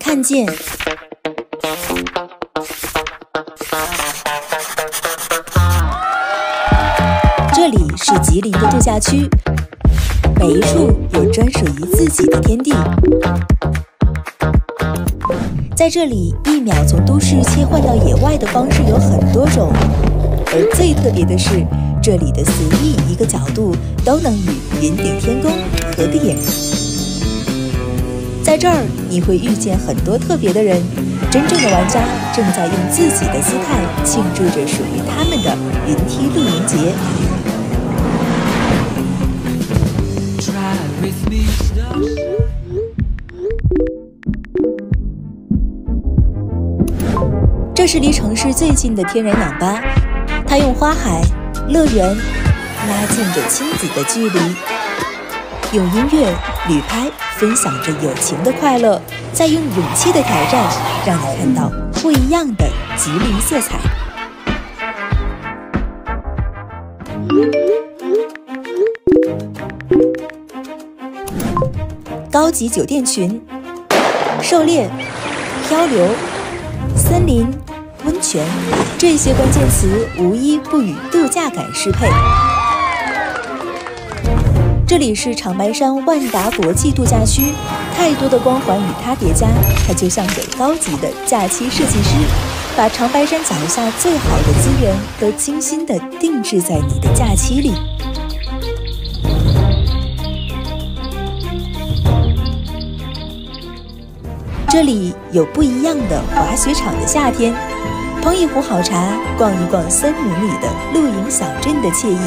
看见。这里是吉林的度假区，每一处有专属于自己的天地。在这里，一秒从都市切换到野外的方式有很多种，而最特别的是，这里的随意一个角度都能与云顶天宫合个影。在这儿，你会遇见很多特别的人，真正的玩家正在用自己的姿态庆祝着属于他们的云梯露营节。这是离城市最近的天然氧吧，它用花海、乐园拉近着亲子的距离，用音乐、旅拍分享着友情的快乐，再用勇气的挑战，让你看到不一样的吉林色彩。高级酒店群，狩猎、漂流、森林。温泉，这些关键词无一不与度假感适配。这里是长白山万达国际度假区，太多的光环与它叠加，它就像个高级的假期设计师，把长白山脚下最好的资源都精心的定制在你的假期里。这里有不一样的滑雪场的夏天。捧一壶好茶，逛一逛森林里的露营小镇的惬意，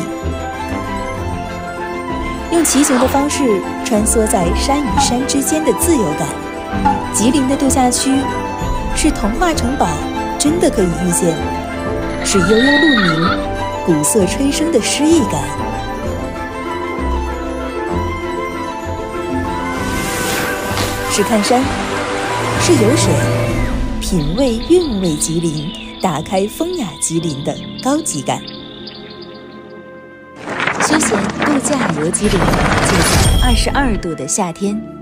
用骑行的方式穿梭在山与山之间的自由感。吉林的度假区是童话城堡，真的可以遇见；是悠悠鹿鸣、古色吹笙的诗意感；是看山，是游水，品味韵味吉林。打开风雅吉林的高级感，休闲度假游吉林，就在二十二度的夏天。